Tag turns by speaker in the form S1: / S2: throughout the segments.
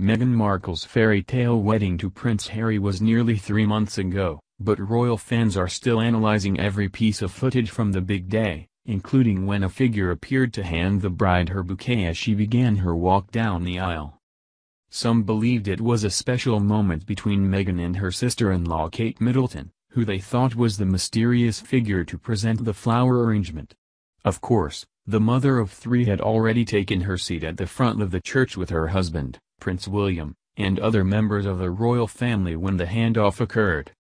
S1: Meghan Markle's fairy tale wedding to Prince Harry was nearly three months ago, but royal fans are still analyzing every piece of footage from the big day, including when a figure appeared to hand the bride her bouquet as she began her walk down the aisle. Some believed it was a special moment between Meghan and her sister-in-law Kate Middleton, who they thought was the mysterious figure to present the flower arrangement. Of course, the mother of three had already taken her seat at the front of the church with her husband, Prince William, and other members of the royal family when the handoff occurred.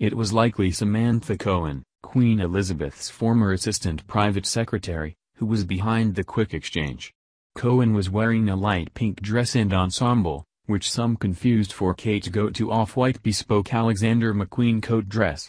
S1: It was likely Samantha Cohen, Queen Elizabeth's former assistant private secretary, who was behind the quick exchange. Cohen was wearing a light pink dress and ensemble, which some confused for Kate's go-to off-white bespoke Alexander McQueen coat dress.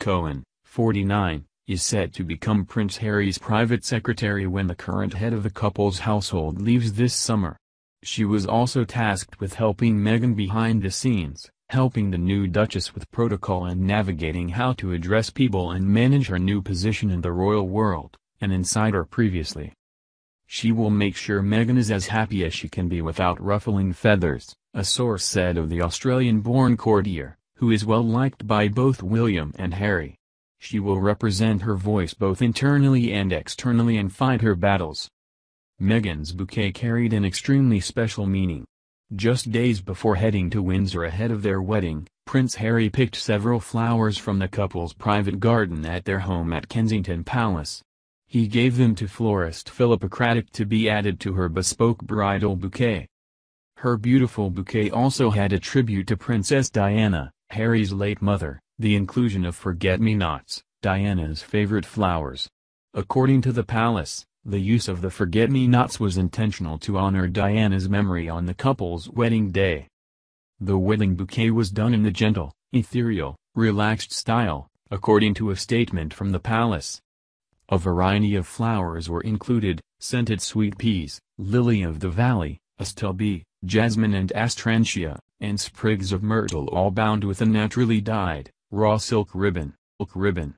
S1: Cohen, 49, is set to become Prince Harry's private secretary when the current head of the couple's household leaves this summer. She was also tasked with helping Meghan behind the scenes, helping the new Duchess with protocol and navigating how to address people and manage her new position in the royal world, an insider previously. She will make sure Meghan is as happy as she can be without ruffling feathers, a source said of the Australian-born courtier, who is well liked by both William and Harry. She will represent her voice both internally and externally and fight her battles. Meghan's bouquet carried an extremely special meaning. Just days before heading to Windsor ahead of their wedding, Prince Harry picked several flowers from the couple's private garden at their home at Kensington Palace. He gave them to florist Philippa Craddock to be added to her bespoke bridal bouquet. Her beautiful bouquet also had a tribute to Princess Diana, Harry's late mother, the inclusion of forget-me-nots, Diana's favorite flowers. According to the palace, the use of the forget-me-nots was intentional to honor Diana's memory on the couple's wedding day. The wedding bouquet was done in a gentle, ethereal, relaxed style, according to a statement from the palace. A variety of flowers were included, scented sweet peas, lily of the valley, astilbe, jasmine and astrantia, and sprigs of myrtle all bound with a naturally dyed, raw silk ribbon. Silk ribbon.